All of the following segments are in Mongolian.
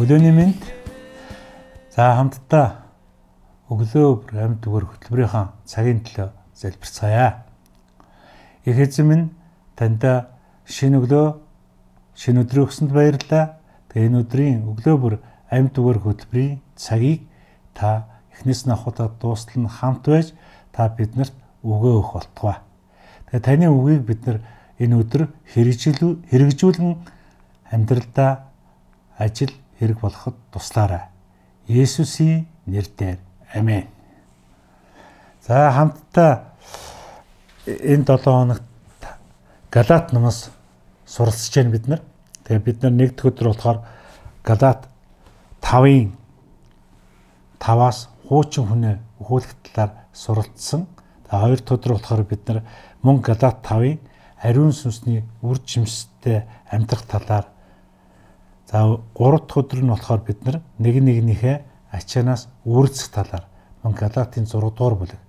Өглөөний мэнд за хамтдаа өглөө амьд дүгөр хөтөлбөрийнхаа цагийн төлөө залбирцгаая. Их эзэн минь таньда шинэ өглөө шинэ өдрөө өгсөнд баярлалаа. Тэгээ энэ өдрийн өглөө бүр амьд дүгөр хөтөлбөрийн цагийг та эхнээс нь ахудаа дуустал нь хамт байж та биднэрт өгөө өгөх болтугай. Тэгээ таны үгийг бид нар энэ өдөр хэрэгжүүл хэрэгжүүлэн амьдралдаа ажил хэрэг болоход туслаарай. Есүсийн нэрээр амийн. За хамтдаа энэ 7 хоногт Галат номоос суралцж байна бид нар. Тэгээ бид нар нэгд өдөр болохоор Галат 5-ын 5-аас хуучин хүнээ өхөөлөх талаар суралцсан. Тэгээ хоёр өдөр болохоор бид нар мөн Галат 5-ын ариун сүнсний үр жимстэй амьдрах талаар за 3 дахь өдөр нь болохоор бид нар нэг нэгнийхээ ачаанаас үүрцэх талаар мөн Галатын 6 дугаар бүлэг.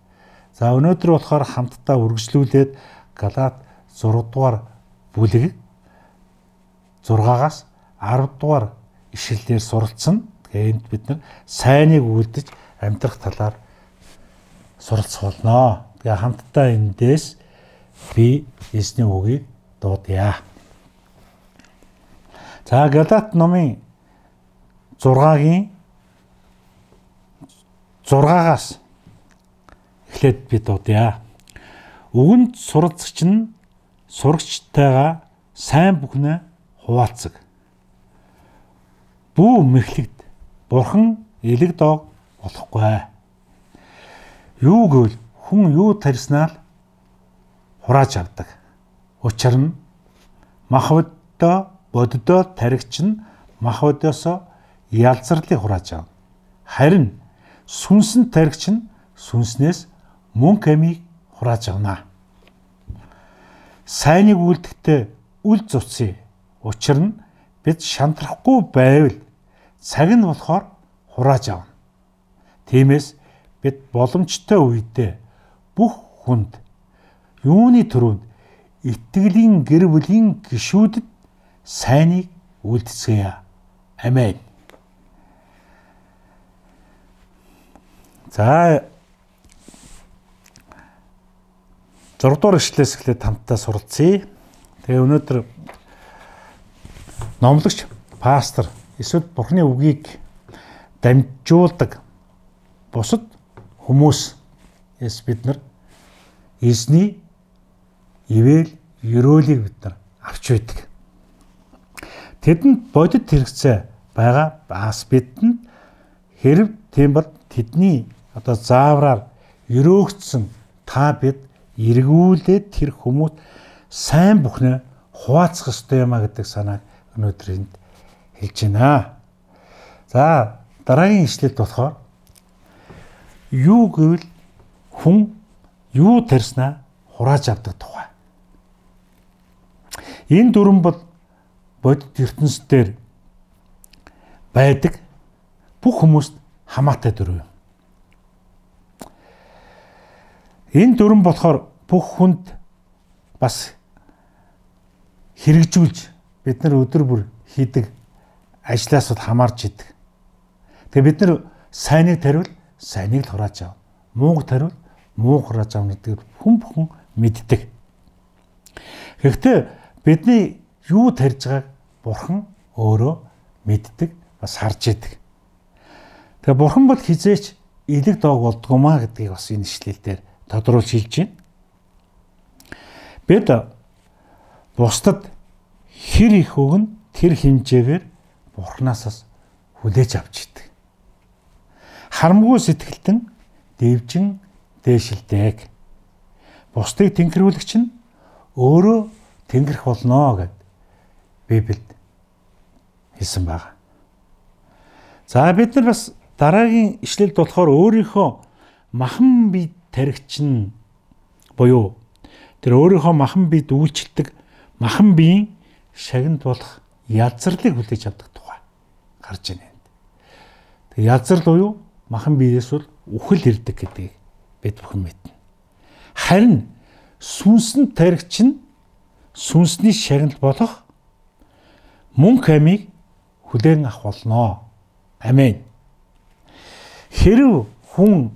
За өнөөдөр болохоор хамтдаа үргэлжлүүлээд Галат 6 дугаар бүлэг 6-аас 10 дугаар ишлэлээр суралцсан. Тэгээ энд бид нар сайныг үлдэж амьдрах талаар суралцах болно. Тэгээ хамтдаа эндээс би эзний үгийг дуудъя. За Галат номын 6-гийн 6-аас эхлээд би дуудъя. Үгэнд суралцагч нь сурагчтайгаа сайн бүхнээ хуваалцаг. Бүү мэхлэгд бурхан элэг дог болохгүй. Юу гэвэл хүн юу тарьснаа л хурааж авдаг. Учир нь махбоддоо боддоо таригч нь махбодоосоо ялзарлыг хурааж авна. Харин сүнсэн таригч нь сүнснээс мөнх амийг хурааж авна сайныг үлдэхдээ үл зуцъя. Учир нь бид шантрахгүй байвал цаг нь болохоор хурааж авна. Тиймээс бид боломжтой үедээ бүх хүнд юуны төрөнд итгэлийн гэр бүлийн гишүүдэд сайныг үлдэцгээе. Амен. За 6 дугаар ишлээс эхлээд хамтдаа суралцъя. Тэгээ өнөөдөр номлогч пастор эсвэл Бурхны үгийг дамжуулдаг бусад хүмүүс эс бид нар эзний ивэл ерөөлийг бид нар авч байдаг. Тэдэнд бодит хэрэгцээ байгаа бас бидэнд хэрв тийм бол тэдний одоо заавраар өрөөгдсөн та бид эргүүлээд тэр хүмүүс сайн бүхнээ хуваацах ёстой юм а гэдэг санааг өнөөдөр энд хэлж байна. За дараагийн ишлэлд болохоор юу гэвэл хүн юу тарьснаа хурааж авдаг тухай. Энэ дүрэн бол бодит ертөнцийн байдаг бүх хүмүүст хамаатай дүр юм. Энэ дүрэн болохоор бүх хүнд бас хэрэгжүүлж бид нар өдөр бүр хийдэг ажлаас бол хамаарч идэг. Тэгээ бид нар сайныг тариул сайныг л хурааж авна. Мууг тариул муу хурааж авна гэдгийг хүн бүхэн мэддэг. Гэхдээ бидний юу тарьж байгааг бурхан өөрөө мэддэг бас харж идэг. Тэгээ бурхан бол хизээч элэг доог болдгоомаа гэдгийг бас энэ ишлэлээр тодруулж хэлж байна. Бид бусдад хэр их өгн тэр хэмжээгээр Бурханаас хүлээж авч идэг. Харамгүй сэтгэлтэн дэвжин дээшилдэг. Бусдыг тэнхрүүлэгч нь өөрөө тэнгэрх болно гэд Библиэд хэлсэн байна. За бид нар бас дараагийн ишлэлд болохоор өөрийнхөө махан бие таригч нь буюу тэр өөрийнхөө махан биед үйлчлдэг махан биеийн шагнд болох яззарлыг хүлээж авдаг тухай гарч байна. Тэг яззарл буюу махан биеэс бол үхэл ирдэг гэдгийг бид бүхэн мэднэ. Харин сүнсэн таригч нь сүнсний шагнал болох мөнх амийг хүлээн авах болно. Амен. Хэрв хүн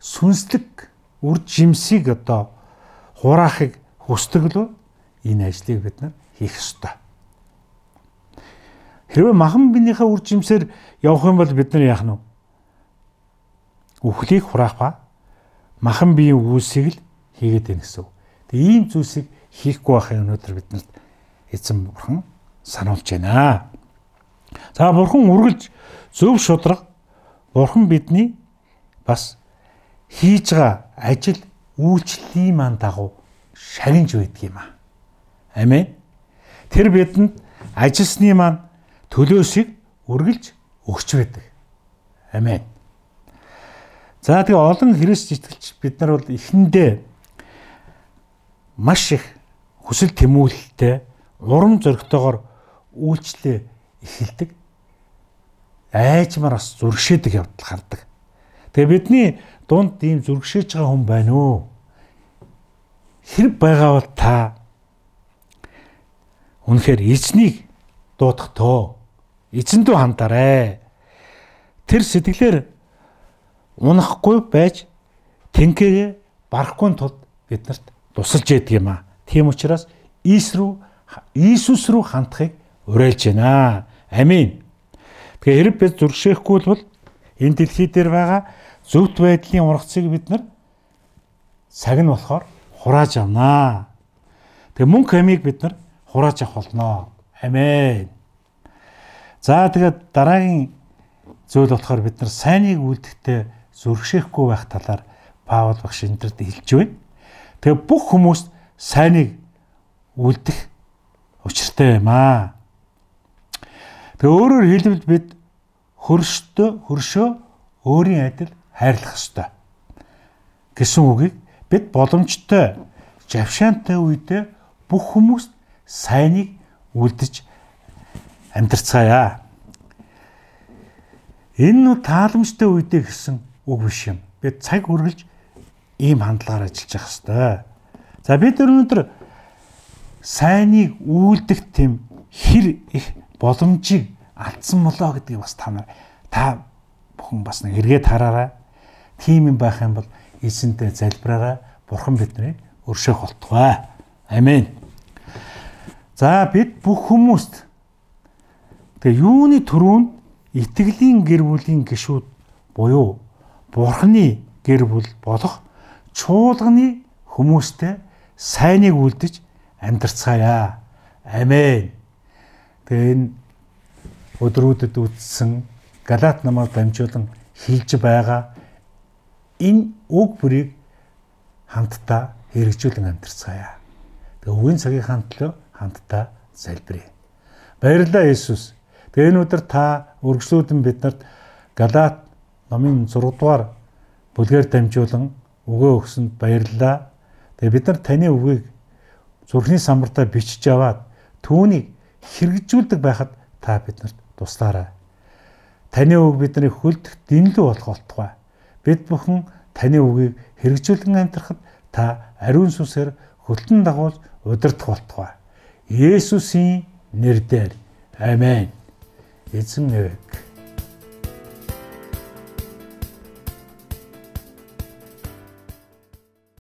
сүнслэг үр жимсийг одоо хураахыг хүсдэг л энэ ажлыг бид нар хийх ёстой. Хэрвээ махан биенийхээ үр жимсээр явах юм бол бид нар яах нь вэ? Үхлийг хураах ба махан биеийн үүсийг л хийгээд байна гэсэн. Тэгээ ийм зүйлсийг хийхгүй байхын өнөөдөр биднэрт эзэн бурхан сануулж байна. За бурхан үргэлж зөв шудраг бурхан бидний бас хийж байгаа ажил үйлчлэлийн маань дагуу шагинж байдаг юм аа. Амен. Тэр бидэнд ажилсны маань төлөөсийг үргэлж өгч байдаг. Амен. За тэгээ олон Христ итгэгч бид нар бол эхэндээ маш их хүсэл тэмүүлэлтэй урам зоригтойгоор үйлчлээ эхэлдэг. Айжмаар бас зүрхшээдэг явдал гардаг. Тэгээ бидний дунд ийм зүрхшээж байгаа хүн байна уу? Хэрэг байгаа бол та үнэхээр эзнийг дуудах тоо. Эзэндөө хандаарэ. Тэр сэтгэлээр унахгүй байж тэнхээ барахгүй тулд биднэрт тусалж яадаг юм а. Тийм учраас Иес рүү Иесус рүү хандахыг уриалж байна. Амин. Тэгэхээр хэрэг бид зуршээхгүй бол энэ дэлхий дээр байгаа зөвхт байдлын ургацыг бид нар цаг нь болохоор хурааж авнаа. Тэгээ мөнгө амийг бид нар хурааж авах болно. Амен. За тэгээд дараагийн зүйл болохоор бид нар сайныг үлдэхдээ зөргшөөхгүй байх талаар Паул багш энэнд хэлж байна. Тэгээ бүх хүмүүст сайныг үлдэх учиртай юм аа. Тэгээ өөрөөр хэлбэл бид хөршдөө хөршөө өөрийн адил хайрлах ёстой гэсэн үгийг бид боломжтой жавшаантай үедээ бүх хүмүүст сайныг үлдэж амьдарцгаая. Энэ нь тааламжтай үедээ гэсэн үг биш юм. Бид цаг үргэлж ийм хандлагаар ажиллаж явах ёстой. За бид өнөөдөр сайныг үйлдэх тэм хэр их боломжийг алдсан болоо гэдгийг бас та нар та бүхэн бас нэг эргээд хараарай. Тим юм байх юм бол эзэнтэй залбираарай. Бурхан биднийг өршөөх болтугай. Амен. За бид бүх хүмүүст тэгээ юуны төрөнд итгэлийн гэр бүлийн гишүүд буюу Бурханы гэр бүл болох чуулганы хүмүүстэй сайныг үлдэж амьдарцгаая. Амен. Тэгээ энэ өдрүүдэд үтсэн Галаат намаар дамжуулан хилж байгаа энэ үг бүрийг хамтдаа хэрэгжүүлэн амьдарцгаая. Тэгээ үгийн цагийн төлөө хамтдаа залбирая. Баярлалаа Иесус. Тэгээ энэ өдөр та өргөслүүдэн биднэрт Галаат номын 6 дугаар бүлгээр дамжуулан өгөө өгсөнд баярлалаа. Тэгээ бид нар таны үгийг зүрхний самбартаа бичиж аваад түүнийг хэрэгжүүлдэг байхад та бидэнд туслаарай. Таны үг бидний хөлдөх дэнлүү болох болтугай. Бид бүхэн таны үгийг хэрэгжүүлэн амьдрахад та ариун сүсээр хөлтөн дагуулж удирдах болтугай. Есүсийн нэрээр. Амен. Эзэн нэр